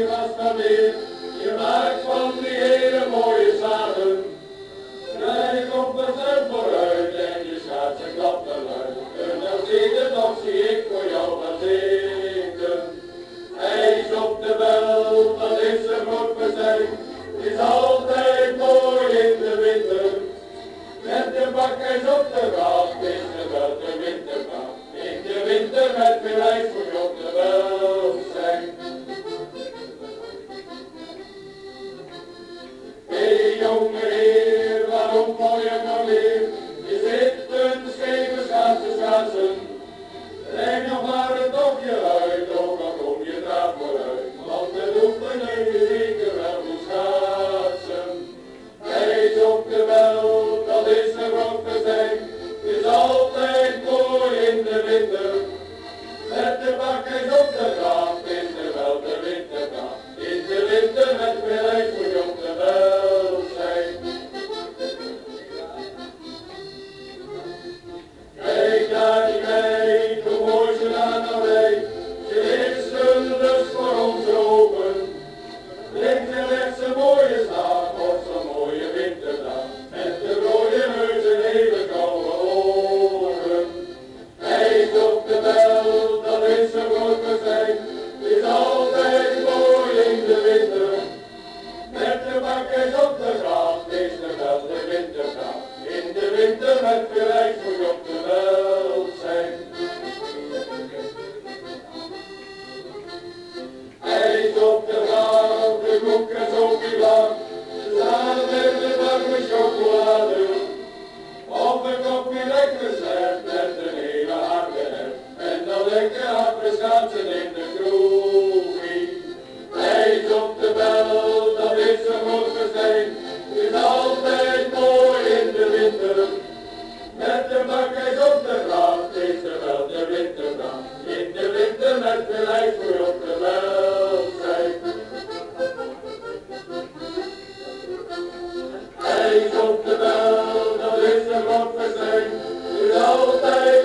Je maakt van die hele mooie zaden. Jij komt er zelf vooruit en je staat ze klappen. En dan zie je nog, zie ik voor jou wat zitten. Hij is op de bel, dat is een groot bezijn. Is altijd mooi in de winter. Met de bakken op de raam. jonge heer, waarom val je dan weer? Je zit een scheef, schaatse, schaatsen. Lijm nog maar het dagje uit, ook al kom je daar vooruit. Want de doel nee is zeker wel goed schaatsen. Hij is op de wel, dat is de roker zijn. Het is altijd mooi in de winter. Met de bak is. kinderen met gelijk moet je op de welzijn. Hij is op de haal, de koek en zo lang, laat in de warme chocolade. Op een kopje lekker zet met een hele harde en dan lekker Salta